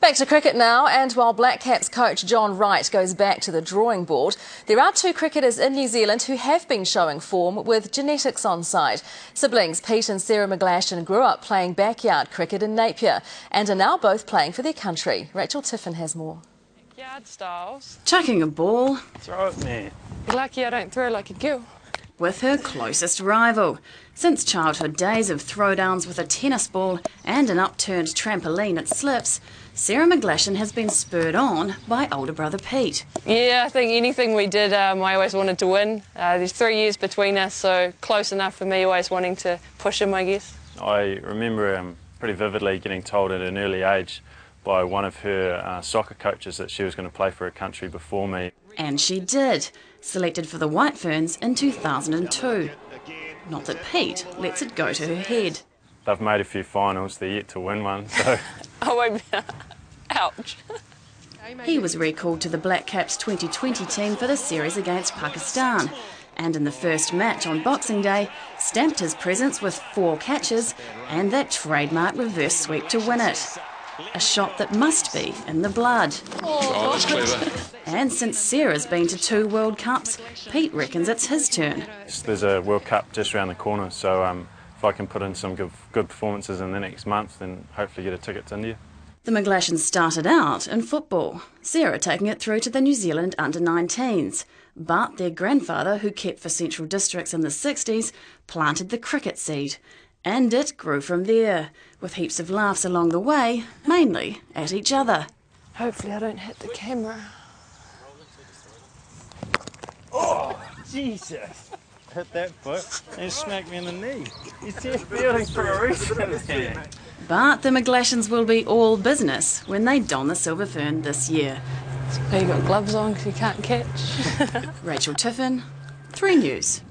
Back to cricket now, and while Black Caps coach John Wright goes back to the drawing board, there are two cricketers in New Zealand who have been showing form with genetics on side. Siblings Pete and Sara McGlashan grew up playing backyard cricket in Napier and are now both playing for their country. Rachel Tiffin has more. Backyard styles. Chucking a ball Throw it, man. You're lucky I don't throw like a girl. With her closest rival. Since childhood days of throwdowns with a tennis ball and an upturned trampoline at slips, Sara McGlashan has been spurred on by older brother Pete. Yeah, I think anything we did, um, I always wanted to win. Uh, there's three years between us, so close enough for me, always wanting to push him, I guess. I remember um, pretty vividly getting told at an early age by one of her uh, soccer coaches that she was going to play for her country before me. And she did, selected for the White Ferns in 2002. Not that Pete lets it go to her head. They've made a few finals, they're yet to win one, so Oh, wait. Ouch. He was recalled to the Black Caps 2020 team for the series against Pakistan. And in the first match on Boxing Day, stamped his presence with four catches and that trademark reverse sweep to win it. A shot that must be in the blood. Oh, that's clever. And since Sara's been to two World Cups, Pete reckons it's his turn. there's a World Cup just around the corner. So um, if I can put in some good, good performances in the next month, then hopefully get a ticket to India. The McGlashans started out in football, Sarah taking it through to the New Zealand under 19s. But their grandfather, who kept for Central Districts in the 60s, planted the cricket seed. And it grew from there, with heaps of laughs along the way, mainly at each other. Hopefully I don't hit the camera. Oh, Jesus! Hit that foot and smacked me in the knee. He's just fielding for a reason. But the McGlashans will be all business when they don the silver fern this year. Oh, you got gloves on because you can't catch. Rachel Tiffin, 3 News.